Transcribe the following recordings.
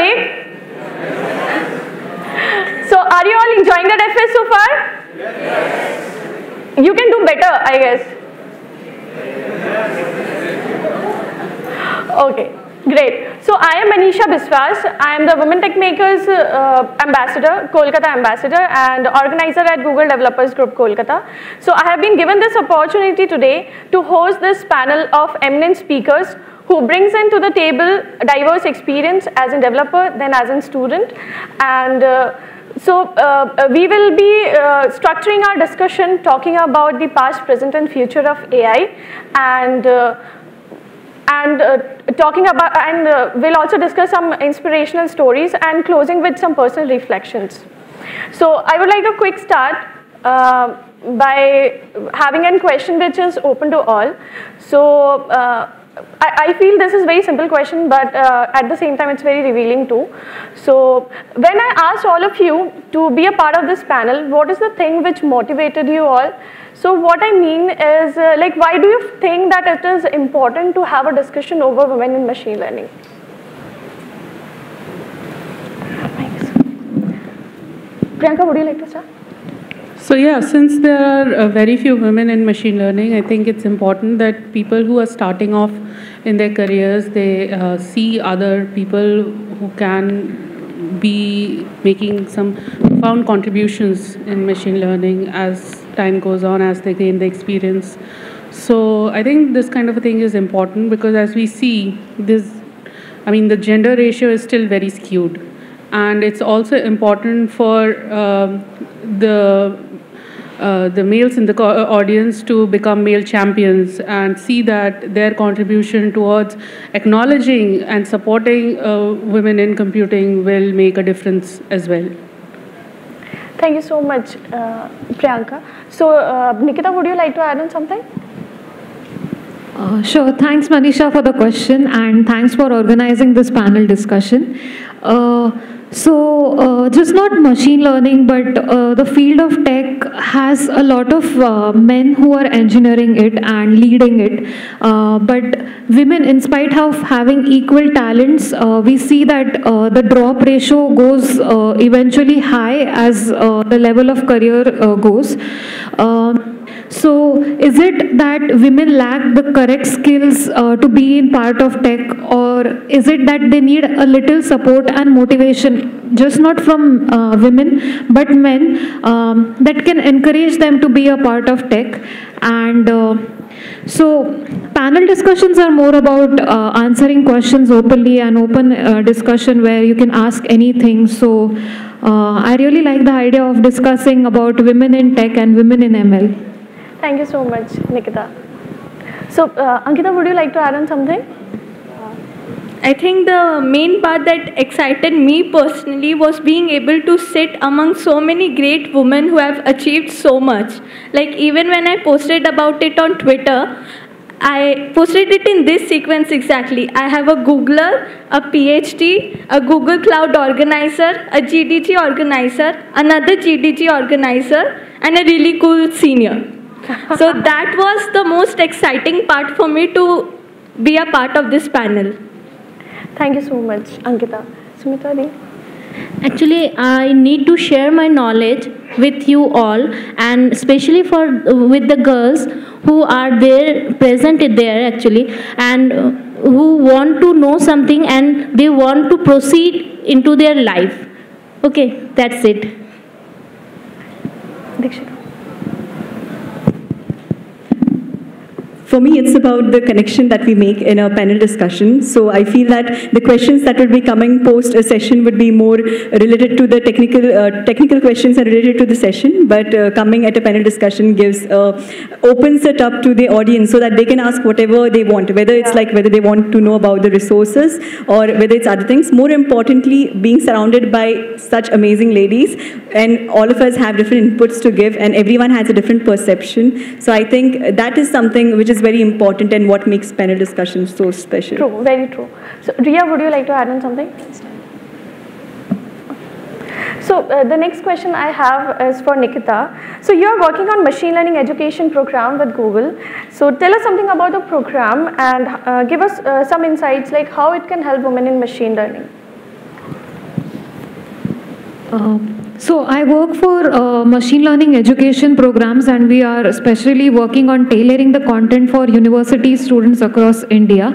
awake? So are you all enjoying the FS so far? Yes. You can do better, I guess. Okay, great. So I am Manisha Biswas. I am the Women Tech Makers uh, Ambassador, Kolkata Ambassador and organizer at Google Developers Group Kolkata. So I have been given this opportunity today to host this panel of eminent speakers who brings into the table diverse experience as a developer, then as a student. And uh, so uh, we will be uh, structuring our discussion talking about the past, present and future of AI and uh, and uh, talking about and uh, we'll also discuss some inspirational stories and closing with some personal reflections. So I would like to quick start uh, by having a question which is open to all. So uh, I, feel this is very simple question, but uh, at the same time it's very revealing too. So when I asked all of you to be a part of this panel, what is the thing which motivated you all? So what I mean is, uh, like, why do you think that it is important to have a discussion over women in machine learning? Priyanka, would you like to start? So yeah, since there are uh, very few women in machine learning, I think it's important that people who are starting off in their careers, they uh, see other people who can be making some profound contributions in machine learning as time goes on as they gain the experience. So I think this kind of a thing is important because as we see this, I mean the gender ratio is still very skewed, and it's also important for uh, the uh, the males in the audience to become male champions and see that their contribution towards acknowledging and supporting uh, women in computing will make a difference as well. Thank you so much, uh, Priyanka. So, uh, Nikita, would you like to add on something? Uh, sure. Thanks, Manisha, for the question, and thanks for organizing this panel discussion. Uh, so, uh, just not machine learning, but uh, the field of tech has a lot of uh, men who are engineering it and leading it. Uh, but women, in spite of having equal talents, uh, we see that uh, the drop ratio goes eventually high as the level of career goes. So, is it that women lack the correct skills uh, to be in part of tech, or is it that they need a little support and motivation, just not from uh, women but men, um, that can encourage them to be a part of tech? And uh, so, panel discussions are more about uh, answering questions openly and open uh, discussion where you can ask anything. So, uh, I really like the idea of discussing about women in tech and women in ML. Thank you so much, Nikita. So, uh, Ankita, would you like to add on something? I think the main part that excited me personally was being able to sit among so many great women who have achieved so much. Like, even when I posted about it on Twitter, I posted it in this sequence exactly. I have a Googler, a PhD, a Google Cloud organizer, a GDG organizer, another GDG organizer, and a really cool senior so that was the most exciting part for me to be a part of this panel. Thank you so much, Ankita. Sumitra Actually, I need to share my knowledge with you all, and especially for with the girls who are there present there actually, and who want to know something and they want to proceed into their life. Okay, that's it. Dikshita. For me, it's about the connection that we make in a panel discussion. So I feel that the questions that will be coming post a session would be more related to the technical uh, technical questions and related to the session, but uh, coming at a panel discussion gives uh, opens it up to the audience so that they can ask whatever they want, whether it's like whether they want to know about the resources or whether it's other things. More importantly, being surrounded by such amazing ladies and all of us have different inputs to give and everyone has a different perception. So I think that is something which is very important and what makes panel discussions so special. True, very true. So, Riya, would you like to add on something? So uh, the next question I have is for Nikita. So you are working on machine learning education program with Google. So tell us something about the program and uh, give us uh, some insights like how it can help women in machine learning. Uh, so I work for uh, machine learning education programs and we are especially working on tailoring the content for university students across India.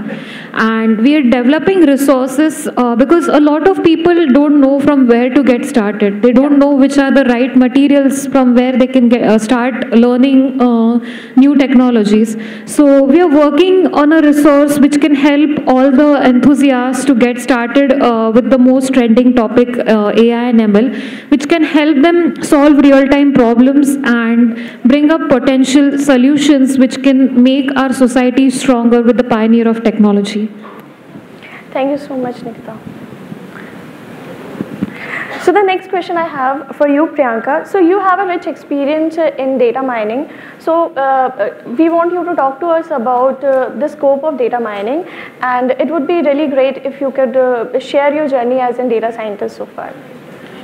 And we are developing resources uh, because a lot of people don't know from where to get started. They don't know which are the right materials from where they can get, uh, start learning uh, new technologies. So we are working on a resource which can help all the enthusiasts to get started uh, with the most trending topic uh, AI and ML, which can help them solve real-time problems and bring up potential solutions which can make our society stronger with the pioneer of technology. Thank you so much, Nikita. So the next question I have for you, Priyanka. So you have a rich experience in data mining. So uh, uh, we want you to talk to us about uh, the scope of data mining, and it would be really great if you could uh, share your journey as a data scientist so far.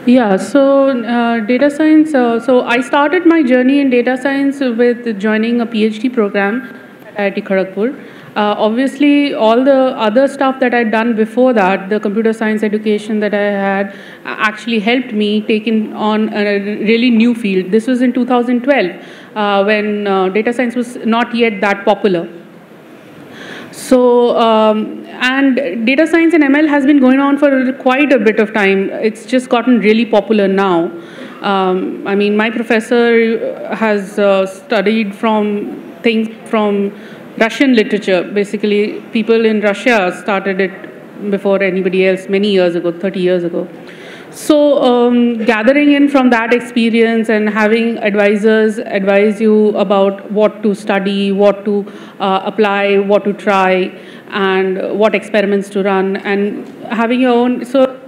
Yeah, so uh, data science. Uh, so I started my journey in data science with joining a PhD program at IIT Kharagpur. Uh, obviously, all the other stuff that I'd done before that, the computer science education that I had, actually helped me take in on a really new field. This was in 2012 uh, when uh, data science was not yet that popular. So, um, and data science and ML has been going on for quite a bit of time. It's just gotten really popular now. Um, I mean, my professor has uh, studied from things from Russian literature. Basically, people in Russia started it before anybody else many years ago, 30 years ago. So, um, gathering in from that experience and having advisors advise you about what to study, what to uh, apply, what to try, and what experiments to run, and having your own. So,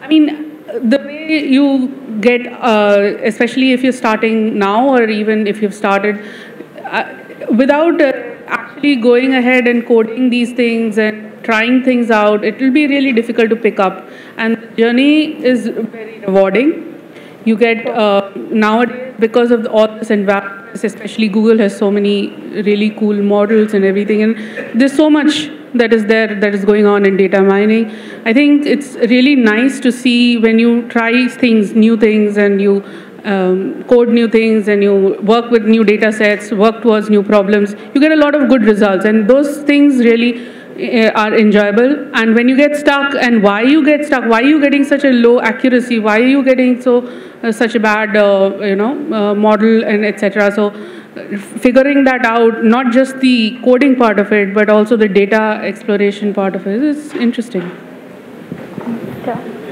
I mean, the way you get, uh, especially if you're starting now or even if you've started, uh, without uh, actually going ahead and coding these things and trying things out, it will be really difficult to pick up. And the journey is very rewarding. You get uh, nowadays because of all this environment, especially Google has so many really cool models and everything, and there's so much that is there that is going on in data mining. I think it's really nice to see when you try things, new things, and you um, code new things and you work with new data sets, work towards new problems, you get a lot of good results. And those things really are enjoyable. And when you get stuck and why you get stuck why are you getting such a low accuracy why are you getting so uh, such a bad uh, you know uh, model and etc so figuring that out not just the coding part of it but also the data exploration part of it is interesting. Yeah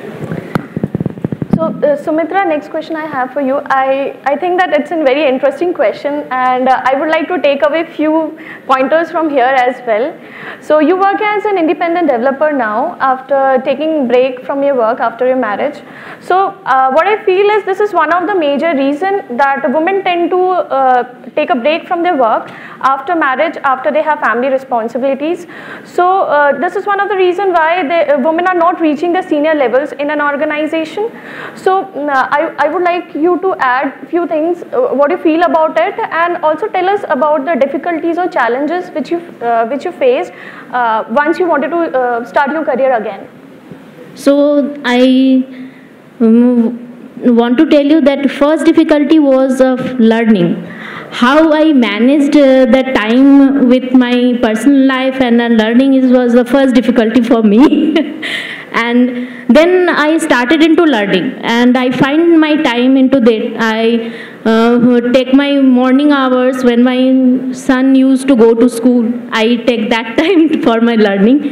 so, uh, Sumitra, next question I have for you. I, I think that it's a very interesting question and uh, I would like to take away a few pointers from here as well. So, you work as an independent developer now after taking break from your work after your marriage. So, uh, what I feel is this is one of the major reason that women tend to uh, take a break from their work after marriage, after they have family responsibilities. So, uh, this is one of the reason why the, uh, women are not reaching the senior levels in an organization. So mm, uh, I, I would like you to add few things, uh, what you feel about it and also tell us about the difficulties or challenges which you, uh, which you faced once you wanted to start your career again. So I um, want to tell you that first difficulty was of learning. How I managed uh, the time with my personal life and learning is was the first difficulty for me. and then I started into learning and I find my time into that. I uh, take my morning hours when my son used to go to school. I take that time for my learning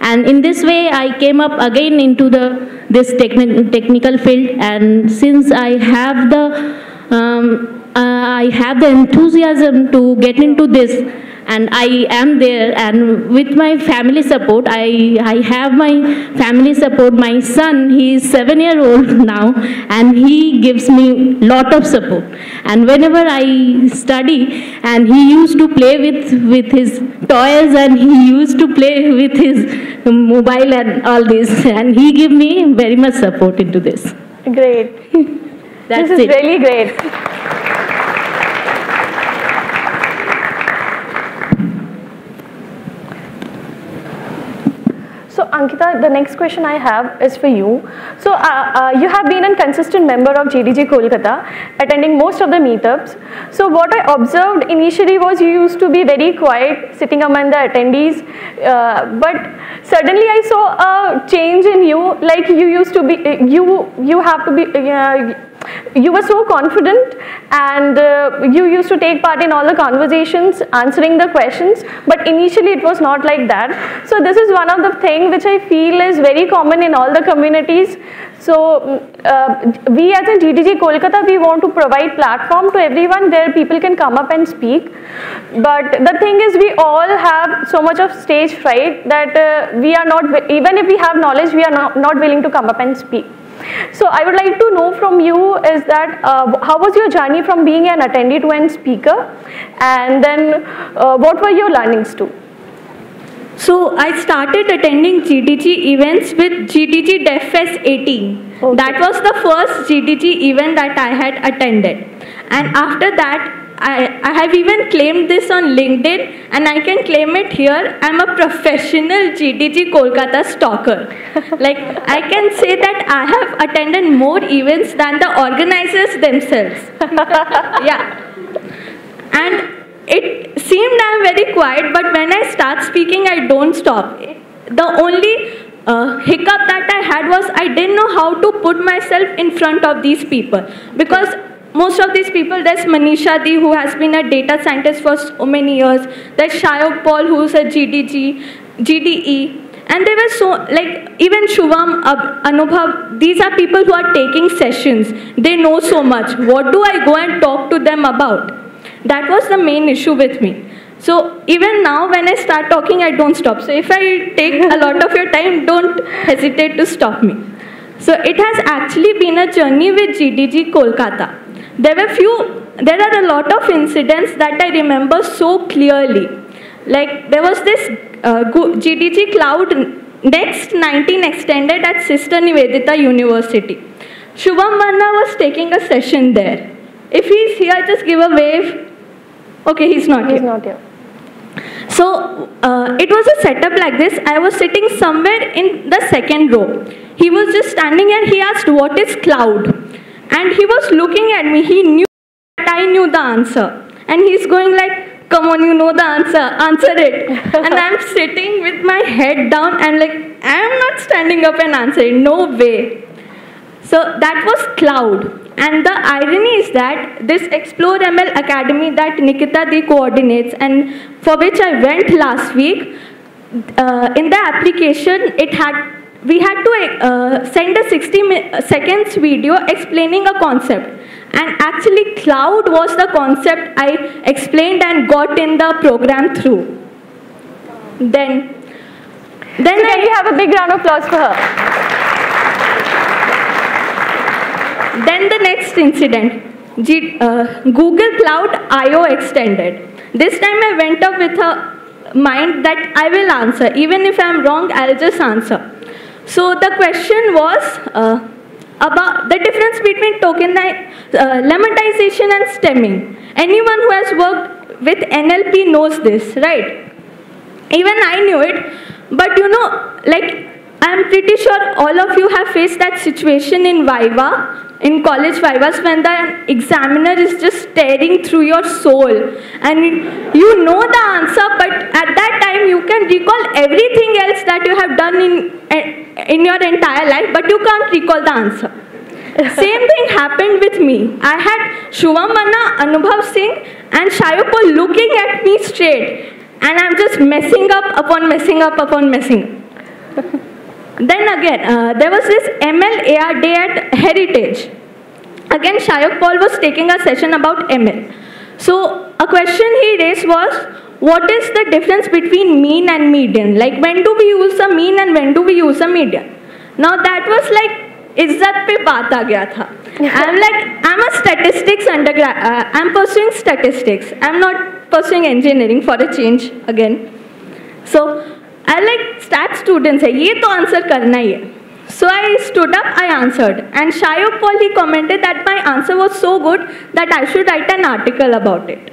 and in this way I came up again into the this techni technical field and since I have the um, uh, Uh, I have the enthusiasm to get into this and I am there and with my family support I, I have my family support my son he is seven year old now and he gives me lot of support and whenever I study and he used to play with with his toys and he used to play with his mobile and all this and he give me very much support into this Great. That's this is it. really great. Ankita, the next question I have is for you. So uh, uh, you have been a consistent member of GDG Kolkata, attending most of the meetups. So what I observed initially was you used to be very quiet, sitting among the attendees, uh, but suddenly I saw a change in you. Like you used to be, you you have to be. You were so confident and uh, you used to take part in all the conversations answering the questions but initially it was not like that so this is one of the thing which i feel is very common in all the communities so uh, we as a GDG Kolkata, we want to provide platform to everyone where people can come up and speak. But the thing is we all have so much of stage fright that uh, we are not, even if we have knowledge, we are not, not willing to come up and speak. So I would like to know from you is that uh, how was your journey from being an attendee to an speaker and then uh, what were your learnings too? So I started attending GDG events with GDG DevFest 18. Okay. That was the first GDG event that I had attended. And after that, I, I have even claimed this on LinkedIn and I can claim it here. I'm a professional GDG Kolkata stalker. like, I can say that I have attended more events than the organizers themselves. yeah. And it seemed I'm very quiet, but when I start speaking, I don't stop. The only uh, hiccup that I had was I didn't know how to put myself in front of these people because most of these people, there's Manisha Di, who has been a data scientist for so many years. There's Shayok Paul, who's a GDG, GDE. And they were so, like, even Shubham, Ab- Anubhav, these are people who are taking sessions. They know so much. What do I go and talk to them about? That was the main issue with me. So even now when I start talking, I don't stop. So if I take a lot of your time, don't hesitate to stop me. So it has actually been a journey with GDG Kolkata. There were few, there are a lot of incidents that I remember so clearly. Like there was this uh, GDG Cloud Next 19 extended at Sister Nivedita University. Shubham Vanna was taking a session there. If he's here, just give a wave. Okay, he's not He's here. not here. So uh, it was a setup like this. I was sitting somewhere in the second row. He was just standing and he asked, What is cloud? And he was looking at me. He knew that I knew the answer. And he's going like, Come on, you know the answer, answer it. and I'm sitting with my head down and like, I'm not standing up and answering. No way. So that was cloud. And the irony is that this Explore ML Academy that Nikita Di coordinates and for which I went last week, uh, in the application it had we had to uh, send a 60 seconds video explaining a concept. And actually cloud was the concept I explained and got in the program through. Then, then So I, can we have a big round of applause for her? Then the next incident, G, uh, Google Cloud I/O extended. This time I went up with a mind that I will answer. Even if I'm wrong, I'll just answer. So the question was uh, about the difference between token uh, lemmatization and stemming. Anyone who has worked with NLP knows this, right? Even I knew it, but you know, like I'm pretty sure all of you have faced that situation in Viva, in college Vivas, when the examiner is just staring through your soul and you know the answer, but at that time you can recall everything else that you have done in, eh, in your entire life, but you can't recall the answer. Same thing happened with me. I had Manna, Anubhav Singh, and Shayoko looking at me straight, and I'm just messing up upon messing up upon messing up. then again, uh, there was this ML AR day at Heritage. Again, Shayok Paul was taking a session about ML. So a question he raised was, what is the difference between mean and median? Like when do we use a mean and when do we use a median? Now that was like इज्जत पे बात आ गया था I am like I am a statistics under I am pursuing statistics I am not pursuing engineering for a change again so I like stat students है, ये तो answer करना ही है। So I stood up I answered and Shai Paul he commented that my answer was so good that I should write an article about it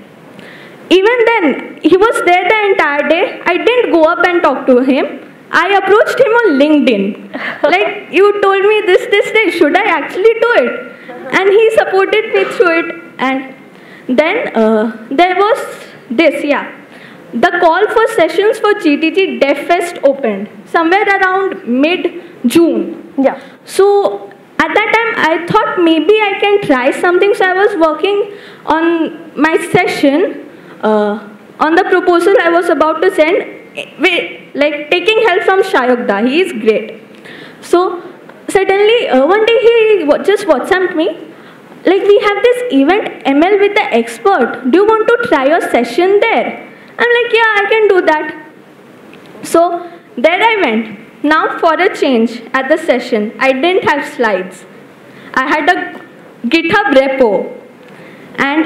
even then he was there the entire day I didn't go up and talk to him I approach him on LinkedIn like you told me this this day should I actually do it and he supported me through it and then there was this yeah The call for sessions for GDG Dev Fest opened somewhere around mid June. Yeah. So at that time, I thought maybe I can try something. So I was working on my session, uh, on the proposal I was about to send, eh, like taking help from Shayogda. He is great. So suddenly, uh, one day he just WhatsApped me. Like we have this event ML with the expert. Do you want to try your session there? I'm like, yeah, I can do that. So there I went. Now for a change at the session, I didn't have slides. I had a GitHub repo. And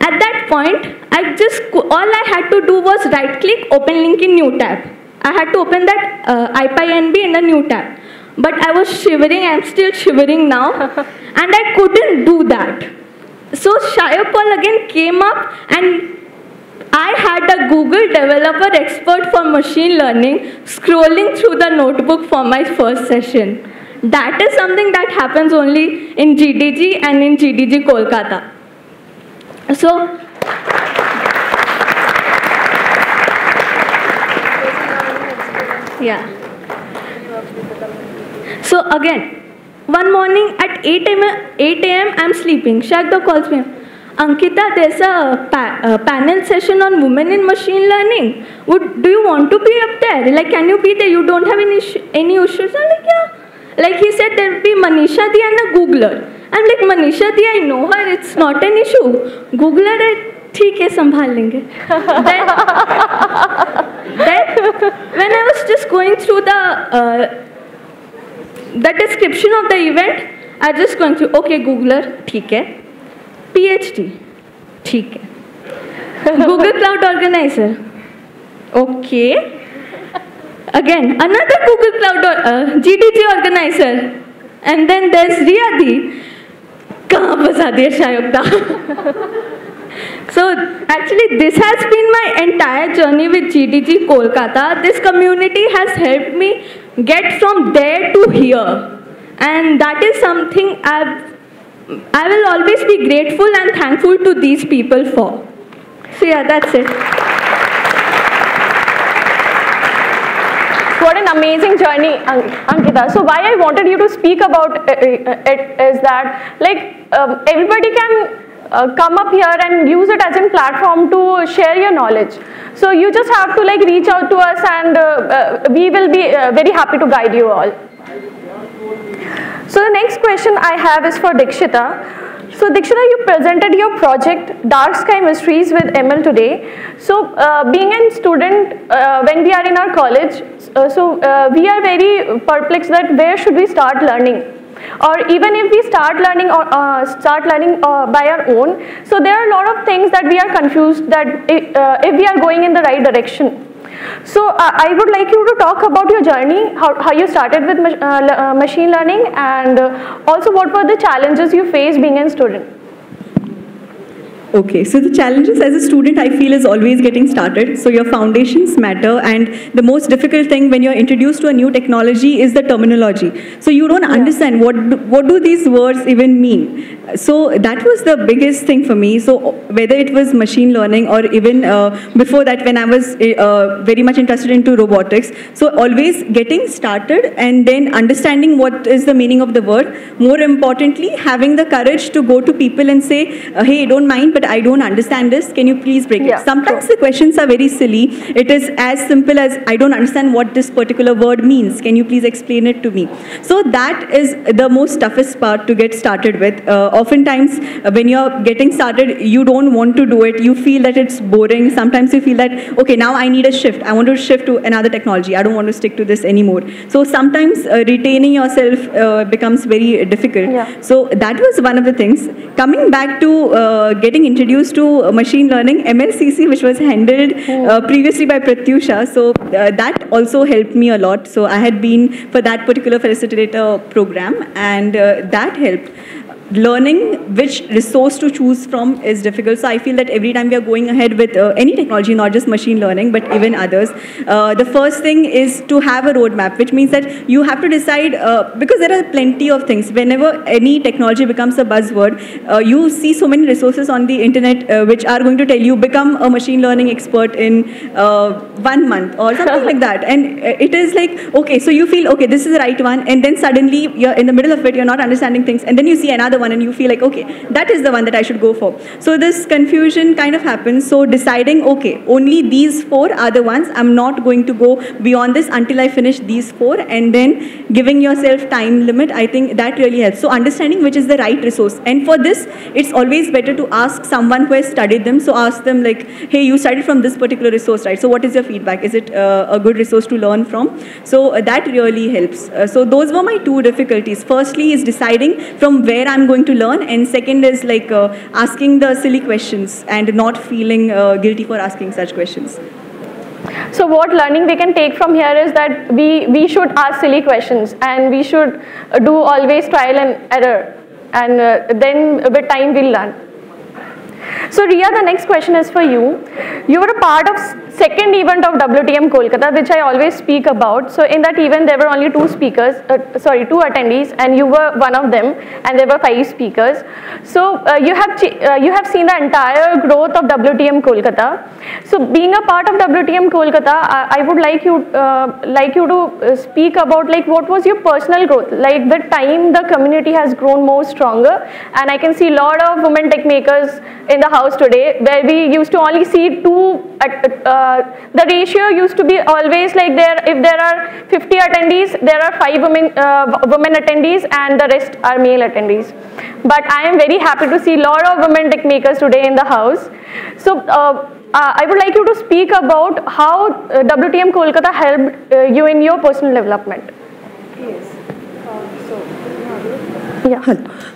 at that point, I just, all I had to do was right click, open link in new tab. I had to open that uh, IPyNB in a new tab. But I was shivering, I'm still shivering now. and I couldn't do that. So Shayapal again came up and I had a Google developer expert for machine learning scrolling through the notebook for my first session. That is something that happens only in GDG and in GDG Kolkata. So, yeah. So again, one morning at 8 a.m. 8 a.m. I'm sleeping. Shagda calls me. Ankita, there's a, pa a, panel session on women in machine learning. Would do you want to be up there? Like, can you be there? You don't have any any issues? I'm like, yeah. Like he said, there'll be Manisha Di and a Googler. I'm like, Manisha Di, I know her. It's not an issue. Googler है ठीक है संभाल लेंगे then, then when I was just going through the uh, the description of the event I just going through okay Googler ठीक है PhD ठीक है Google Cloud Organizer okay again another Google Cloud uh, GDG Organizer and then there's Riyadi कहाँ फंसा दिया शायुक्ता so actually this has been my entire journey with GDG Kolkata this community has helped me get from there to here and that is something I've I will always be grateful and thankful to these people for. So yeah, that's it. What an amazing journey, Ankita. So why I wanted you to speak about uh, uh, it is that like um, everybody can uh, come up here and use it as a platform to share your knowledge. So you just have to like reach out to us and uh, uh, we will be uh, very happy to guide you all. So the next question I have is for Dikshita. So Dikshita, you presented your project Dark Sky Mysteries with ML today. So uh, being a student, uh, when we are in our college, uh, so uh, we are very perplexed that where should we start learning? Or even if we start learning or uh, start learning uh, by our own, so there are a lot of things that we are confused that if, if we are going in the right direction. So uh, I would like you to talk about your journey, how, how you started with uh, uh, machine learning and uh, also what were the challenges you faced being a student. Okay, so the challenges as a student I feel is always getting started. So your foundations matter and the most difficult thing when you're introduced to a new technology is the terminology. So you don't yeah. understand what do, what do these words even mean. So that was the biggest thing for me. So whether it was machine learning or even uh, before that when I was uh, very much interested into robotics. So always getting started and then understanding what is the meaning of the word. More importantly, having the courage to go to people and say, uh, hey, don't mind, but I don't understand this. Can you please break yeah, it? Sometimes sure. the questions are very silly. It is as simple as I don't understand what this particular word means. Can you please explain it to me? So that is the most toughest part to get started with. Uh, oftentimes, uh, when you're getting started, you don't want to do it. You feel that it's boring. Sometimes you feel that, okay, now I need a shift. I want to shift to another technology. I don't want to stick to this anymore. So sometimes uh, retaining yourself uh, becomes very difficult. Yeah. So that was one of the things. Coming back to uh, getting introduced to machine learning, MLCC, which was handled uh, previously by Pratyusha. So uh, that also helped me a lot. So I had been for that particular facilitator program, and uh, that helped. Learning which resource to choose from is difficult. So I feel that every time we are going ahead with uh, any technology, not just machine learning, but even others, uh, the first thing is to have a roadmap, which means that you have to decide, uh, because there are plenty of things. Whenever any technology becomes a buzzword, uh, you see so many resources on the internet uh, which are going to tell you become a machine learning expert in uh, one month or something like that. And it is like, okay, so you feel, okay, this is the right one, and then suddenly you're in the middle of it, you're not understanding things, and then you see another one and you feel like, okay, that is the one that I should go for. So this confusion kind of happens. So deciding, okay, only these four are the ones, I'm not going to go beyond this until I finish these four, and then giving yourself time limit, I think that really helps. So understanding which is the right resource. And for this, it's always better to ask someone who has studied them. So ask them like, hey, you studied from this particular resource, right? So what is your feedback? Is it uh, a good resource to learn from? So uh, that really helps. Uh, so those were my two difficulties. Firstly is deciding from where I'm going to learn, and second is like uh, asking the silly questions and not feeling uh, guilty for asking such questions. So what learning we can take from here is that we, we should ask silly questions and we should do always trial and error and uh, then with time we'll learn. So Riya, the next question is for you. You were a part of second event of WTM Kolkata, which I always speak about. So in that event, there were only two speakers, uh, sorry, two attendees, and you were one of them, and there were five speakers. So uh, you have uh, you have seen the entire growth of WTM Kolkata. So being a part of WTM Kolkata, I, I would like you uh, like you to uh, speak about like what was your personal growth. Like the time the community has grown more stronger, and I can see a lot of women tech makers in the house today, where we used to only see two. Uh, uh, the ratio used to be always like there if there are 50 attendees there are five women uh, women attendees and the rest are male attendees but i am very happy to see a lot of women tech makers today in the house so uh, uh I would like you to speak about how uh, WTM Kolkata helped you in your personal development. Yes. so, Yeah.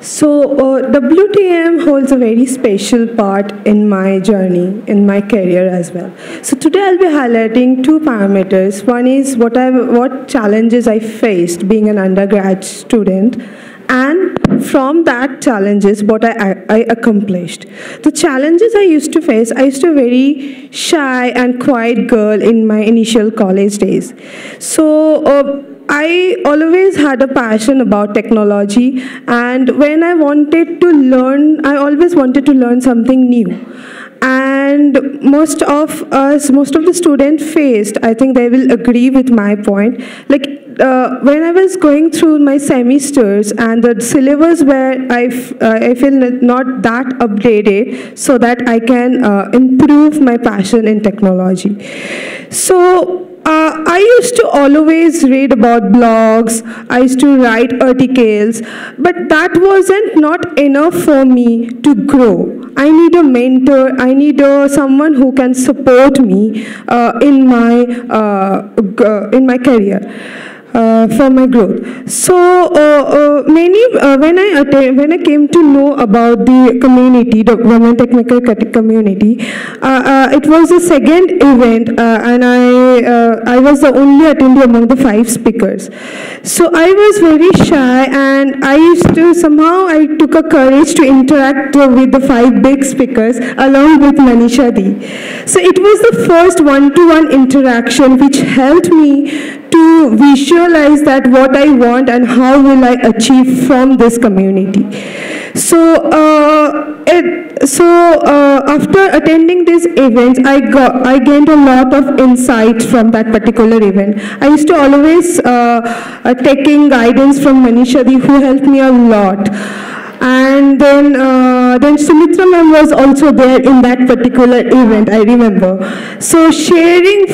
So uh, WTM holds a very special part in my journey, in my career as well. So today I'll be highlighting two parameters. One is what I what challenges I faced being an undergrad student, and from that challenges what I, I accomplished. The challenges I used to face, I used to be a very shy and quiet girl in my initial college days. So. Uh, I always had a passion about technology, and when I wanted to learn, I always wanted to learn something new. And most of us, most of the students faced, I think they will agree with my point. Like uh, when I was going through my semesters and the syllabus where I, uh, I feel not that updated so that I can uh, improve my passion in technology. So uh, I used to always read about blogs, I used to write articles, but that wasn't not enough for me to grow. I need a mentor, I need uh, someone who can support me uh, in, my, uh, in my career uh, for my growth. So uh, uh, many uh, when I when I came to know about the community, the women technical community, uh, uh, it was the second event, and I I was the only attendee among the five speakers. So I was very shy, and I used to somehow I took a courage to interact with the five big speakers along with Manisha Di. So it was the first one-to-one -one interaction which helped me to visualize that what I want and how will I achieve from this community. So, uh, it, so uh, after attending these events, I got I gained a lot of insights from that particular event. I used to always uh, uh taking guidance from Manisha Di, who helped me a lot and then uh, then Sumitra ma'am was also there in that particular event, I remember. So sharing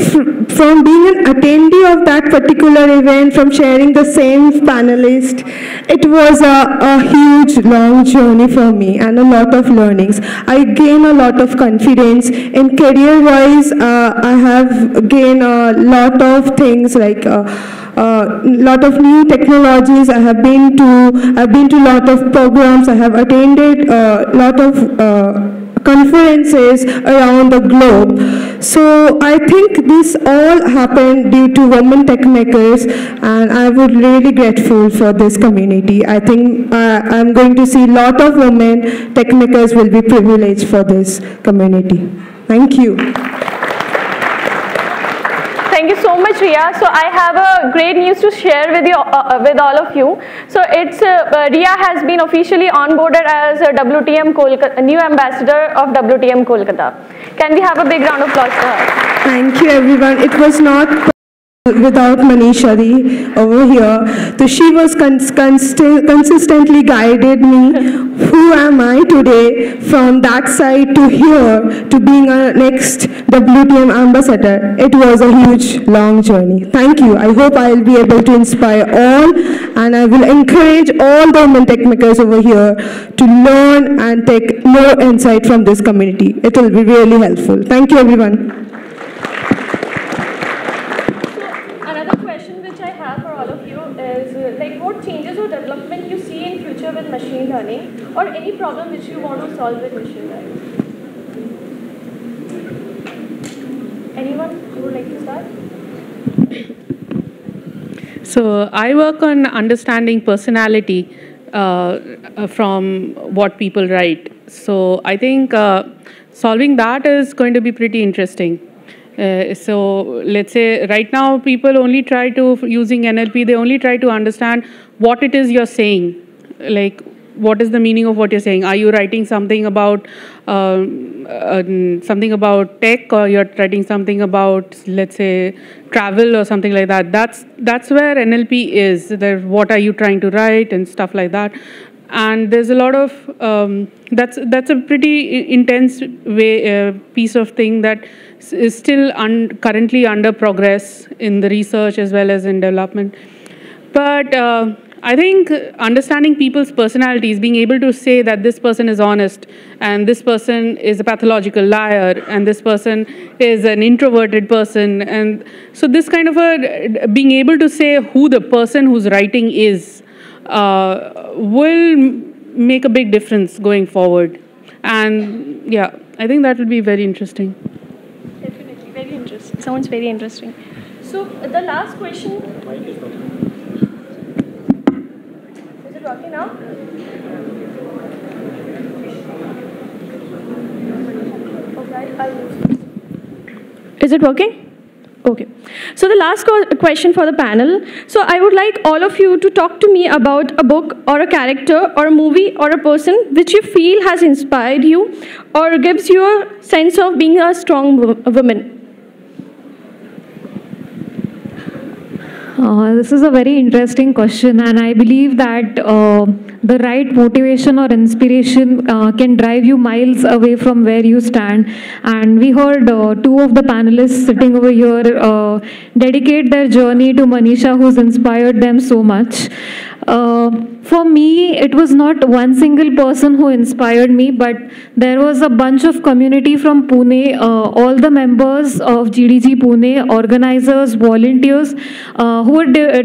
from being an attendee of that particular event, from sharing the same panelist, it was a, a huge long journey for me and a lot of learnings. I gained a lot of confidence in career-wise. Uh, I have gained a lot of things like. Uh, a lot of new technologies. I have been to, I've been to lot of programs. I have attended a lot of uh, conferences around the globe. So I think this all happened due to women tech makers and I would really grateful for this community. I think uh, I'm going to see a lot of women tech makers will be privileged for this community. Thank you. You so much, Riya. So I have a great news to share with you, uh, uh with all of you. So it's uh, uh Riya has been officially onboarded as a WTM Kolkata, new ambassador of WTM Kolkata. Can we have a big round of applause for her? Thank you, everyone. It was not without Manishari over here. So she was cons consistently guided me. Who am I today? From that side to here to being a next WTM ambassador. It was a huge, long journey. Thank you. I hope I'll be able to inspire all and I will encourage all the women tech makers over here to learn and take more insight from this community. It will be really helpful. Thank you, everyone. Another question which I have for all of you is uh, like what changes or development you see in future with machine learning or any problem which you want to solve with machine learning? Anyone who would like to start? So I work on understanding personality uh, from what people write. So I think uh, solving that is going to be pretty interesting. Uh, so let's say right now people only try to using NLP they only try to understand what it is you're saying like what is the meaning of what you're saying? Are you writing something about uh, uh, something about tech or you're writing something about let's say travel or something like that? That's that's where nlp is. There what are you trying to write and stuff like that. And there's a lot of um, that's that's a pretty intense way uh, piece of thing that is still un currently under progress in the research as well as in development. But uh, I think understanding people's personalities, being able to say that this person is honest and this person is a pathological liar and this person is an introverted person. And so this kind of a, being able to say who the person who's writing is uh, will make a big difference going forward. And yeah, I think that will be very interesting. Definitely, very interesting. Sounds very interesting. So the last question now? Is it working? Okay. So the last question for the panel. So I would like all of you to talk to me about a book or a character or a movie or a person which you feel has inspired you or gives you a sense of being a strong woman. Uh, this is a very interesting question, and I believe that uh, the right motivation or inspiration uh, can drive you miles away from where you stand. And we heard uh, two of the panelists sitting over here uh, dedicate their journey to Manisha, who's inspired them so much. Uh, for me, it was not one single person who inspired me, but there was a bunch of community from Pune, uh, all the members of GDG Pune, organizers, volunteers, uh, who were uh,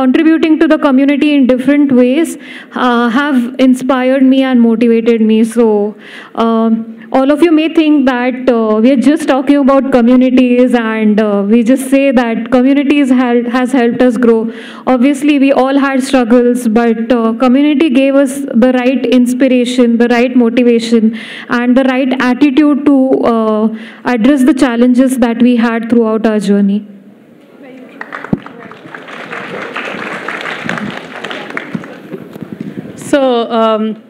contributing to the community in different ways, uh, have inspired me and motivated me. So, um, all of you may think that uh, we are just talking about communities and uh, we just say that communities hel has helped us grow. Obviously, we all had struggles, but uh, community gave us the right inspiration, the right motivation, and the right attitude to uh, address the challenges that we had throughout our journey. So, um,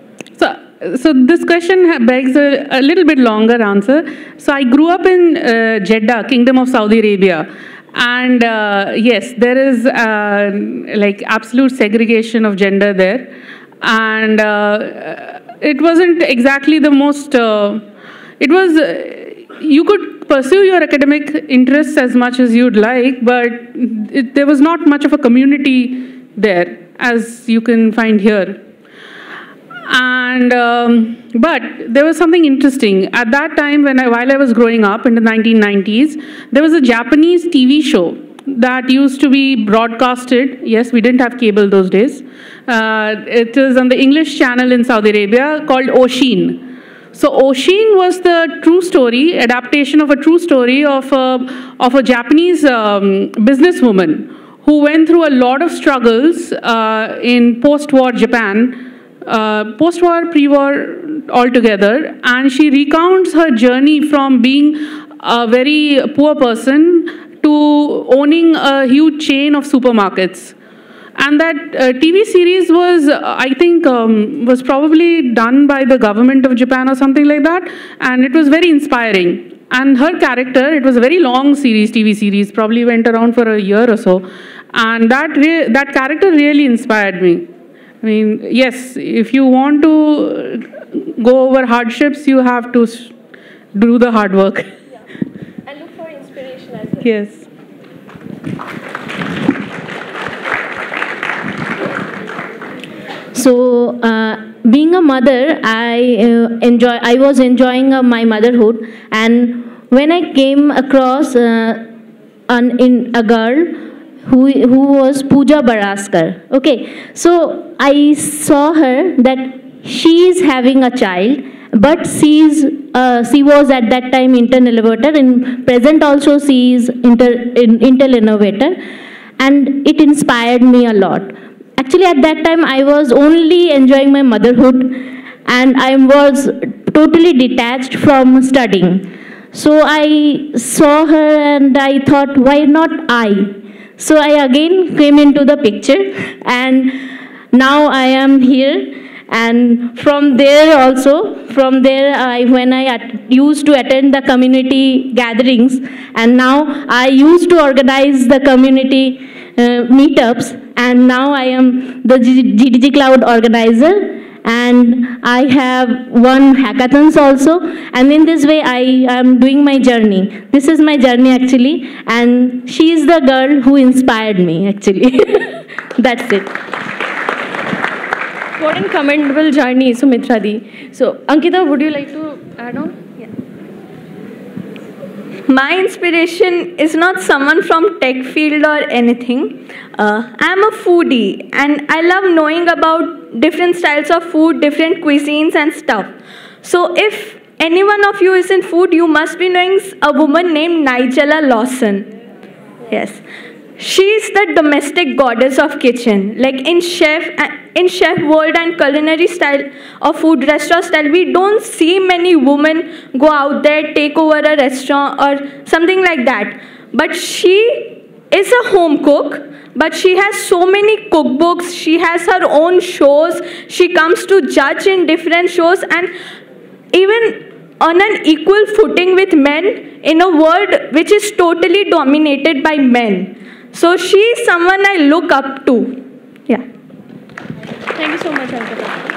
so this question begs a, a, little bit longer answer. So I grew up in uh, Jeddah, Kingdom of Saudi Arabia. And uh, yes, there is uh, like absolute segregation of gender there. And uh, it wasn't exactly the most, uh, it was, uh, you could pursue your academic interests as much as you'd like, but it, there was not much of a community there as you can find here. And um, but there was something interesting at that time when I, while I was growing up in the 1990s, there was a Japanese TV show that used to be broadcasted. Yes, we didn't have cable those days. Uh, it was on the English channel in Saudi Arabia called Oshin. So Oshin was the true story, adaptation of a true story of a, of a Japanese um, businesswoman who went through a lot of struggles uh, in post-war Japan, uh, post-war, pre-war altogether, and she recounts her journey from being a very poor person to owning a huge chain of supermarkets and that uh, TV series was, uh, I think, um, was probably done by the government of Japan or something like that, and it was very inspiring. And her character, it was a very long series, TV series, probably went around for a year or so, and that that character really inspired me. I mean, yes, if you want to go over hardships, you have to do the hard work. Yeah. And look for inspiration as well. Yes. So, uh, being a mother, I uh, enjoy. I was enjoying uh, my motherhood, and when I came across uh, an in a girl who who was Pooja Baraskar. Okay, so I saw her that she is having a child, but she's uh, she was at that time Intel innovator. In present also she is Intel, in, Intel innovator, and it inspired me a lot actually at that time i was only enjoying my motherhood and i was totally detached from studying so i saw her and i thought why not i so i again came into the picture and now i am here and from there also from there i when i at, used to attend the community gatherings and now i used to organize the community uh, meetups and now I am the GDG Cloud organizer and I have won hackathons also and in this way I am doing my journey. This is my journey actually and she is the girl who inspired me actually. That's it. What an commendable journey, Sumitra Di. So, Ankita, would you like to add on? My inspiration is not someone from tech field or anything. Uh, i'm a foodie and i love knowing about different styles of food different cuisines and stuff. So if any one of you is in food you must be knowing a woman named nigella lawson. Yes she's the domestic goddess of kitchen. Like in chef uh, in chef world and culinary style of food restaurant style we don't see many women go out there take over a restaurant or something like that. But she is a home cook but she has so many cookbooks. She has her own shows. She comes to judge in different shows and even on an equal footing with men in a world which is totally dominated by men so she is someone i look up to yeah Thank you so much, Ankita.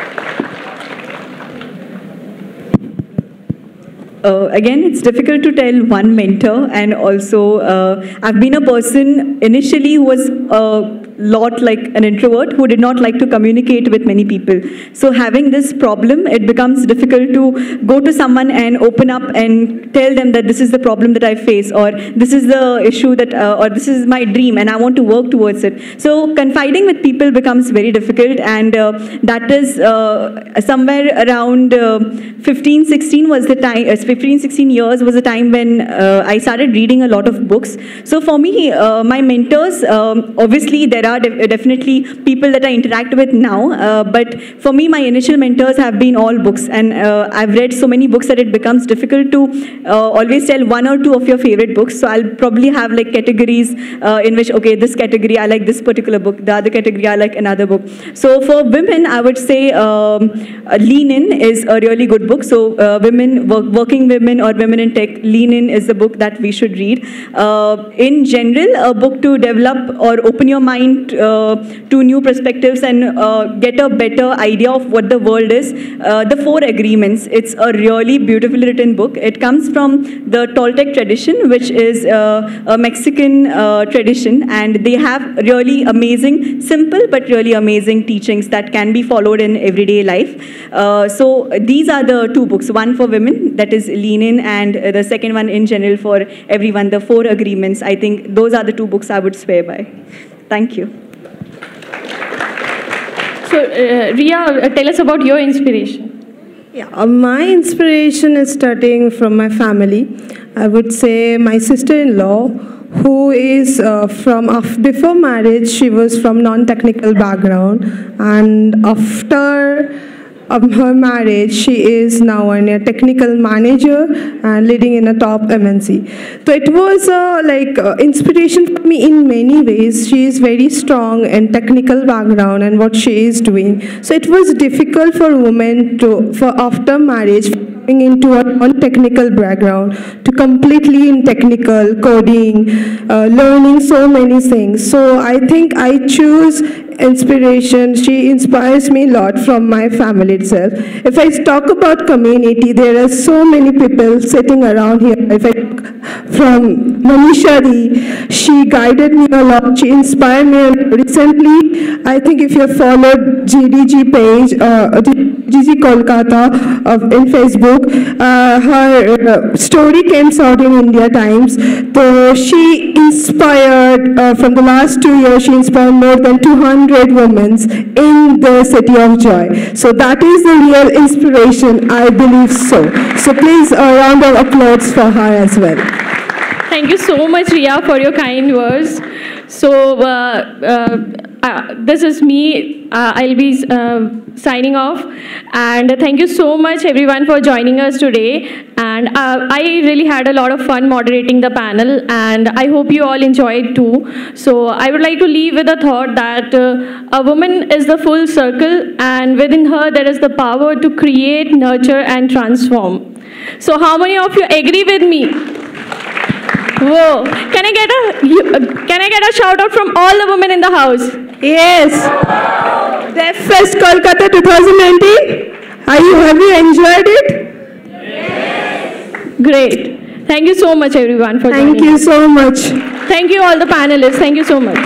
Uh, again, it's difficult to tell one mentor, and also uh, I've been a person initially who was uh, lot like an introvert who did not like to communicate with many people. So having this problem, it becomes difficult to go to someone and open up and tell them that this is the problem that I face or this is the issue that uh, or this is my dream and I want to work towards it. So confiding with people becomes very difficult and uh, that is uh, somewhere around uh, 15, 16 was the time, uh, 15, 16 years was the time when uh, I started reading a lot of books. So for me, my mentors, um, obviously there are de definitely people that I interact with now. Uh, but for me, my initial mentors have been all books. And uh, I've read so many books that it becomes difficult to uh, always tell one or two of your favorite books. So I'll probably have like categories uh, in which, okay, this category, I like this particular book. The other category, I like another book. So for women, I would say um, Lean In is a really good book. So uh, women, work, working women or women in tech, Lean In is the book that we should read. in general, a book to develop or open your mind uh, to new perspectives and uh, get a better idea of what the world is. Uh, the Four Agreements, it's a really beautifully written book. It comes from the Toltec tradition, which is a Mexican tradition, and they have really amazing, simple but really amazing teachings that can be followed in everyday life. so these are the two books, one for women, that is Lean In, and the second one in general for everyone, the Four Agreements. I think those are the two books I would swear by. Thank you. So, uh, Riya, uh, tell us about your inspiration. Yeah, uh, my inspiration is starting from my family. I would say my sister-in-law, who is uh, from af- before marriage, she was from non-technical background, and after um, her marriage, she is now a technical manager and leading in a top MNC. So it was uh, like uh, inspiration for me in many ways. She is very strong in technical background and what she is doing. So it was difficult for women to for after marriage into a non-technical background to completely in technical coding, uh, learning so many things. So I think I choose inspiration. She inspires me a lot from my family itself. If I talk about community, there are so many people sitting around here. If I from Manisha she guided me a lot. She inspired me. Recently, I think if you followed GDG page, uh, GG Kolkata of, in Facebook, uh, her uh, story came out in India Times. So she inspired, uh, from the last two years, she inspired more than 200 women in the city of Joy. So that is the real inspiration, I believe so. So please, a round of applause for her as well. Thank you so much, Riya, for your kind words. So, uh, uh, uh, this is me. Uh, I'll be uh, signing off. And thank you so much, everyone, for joining us today. And uh, I really had a lot of fun moderating the panel, and I hope you all enjoyed too. So, I would like to leave with a thought that uh, a woman is the full circle, and within her, there is the power to create, nurture, and transform. So, how many of you agree with me? Whoa! Can I get a can I get a shout out from all the women in the house? Yes. Deaf Fest Kolkata 2019. Are you, have you enjoyed it? Yes. Great. Thank you so much, everyone, for Thank joining. you so much. Thank you all the panelists. Thank you so much.